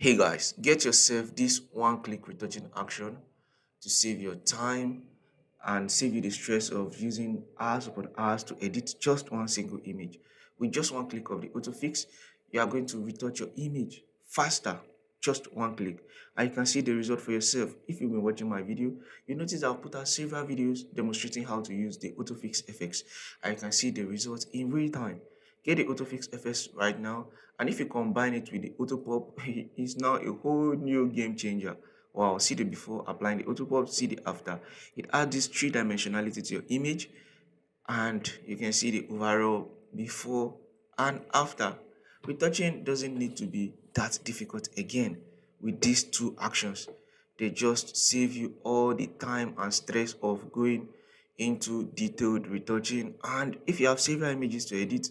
Hey guys, get yourself this one click retouching action to save your time and save you the stress of using hours upon hours to edit just one single image. With just one click of the autofix, you are going to retouch your image faster, just one click. And you can see the result for yourself. If you've been watching my video, you notice I've put out several videos demonstrating how to use the autofix effects. And you can see the results in real time. Get the autofix FS right now, and if you combine it with the autopop, it's now a whole new game changer. Wow, see the before applying the autopop, see the after. It adds this three dimensionality to your image, and you can see the overall before and after. Retouching doesn't need to be that difficult again with these two actions. They just save you all the time and stress of going into detailed retouching. And if you have several images to edit,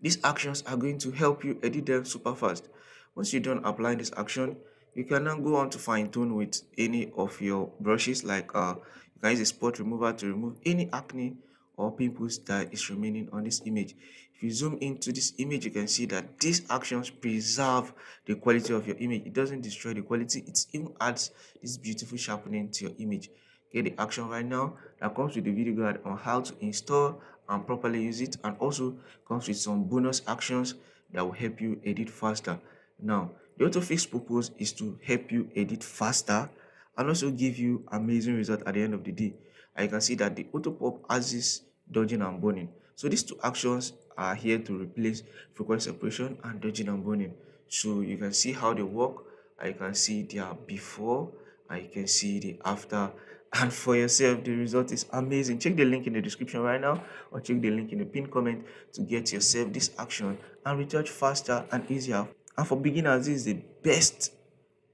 these actions are going to help you edit them super fast. Once you're done applying this action, you can now go on to fine tune with any of your brushes like uh, you can use a spot remover to remove any acne or pimples that is remaining on this image. If you zoom into this image, you can see that these actions preserve the quality of your image. It doesn't destroy the quality, it even adds this beautiful sharpening to your image. Get the action right now that comes with the video guide on how to install and properly use it and also comes with some bonus actions that will help you edit faster. Now, the autofix purpose is to help you edit faster and also give you amazing result at the end of the day. And you can see that the autopop has this dodging and burning. So these two actions are here to replace frequency separation and dodging and burning. So you can see how they work. I can see their before you can see the after and for yourself the result is amazing. Check the link in the description right now or check the link in the pinned comment to get yourself this action and retouch faster and easier. And for beginners this is the best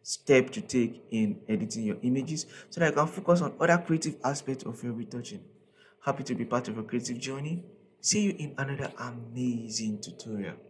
step to take in editing your images so that you can focus on other creative aspects of your retouching. Happy to be part of your creative journey. See you in another amazing tutorial